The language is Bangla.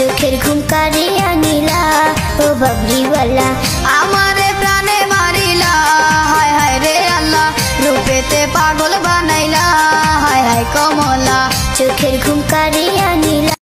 চোখের ঘুম কারিয়া নীলা ও বাবরিওয়ালা। আমারে প্রাণে মারিলা হায় হায় রে আল্লাহ রূপেতে পাগল বানাইলা হায় হায় কমলা। চোখের ঘুম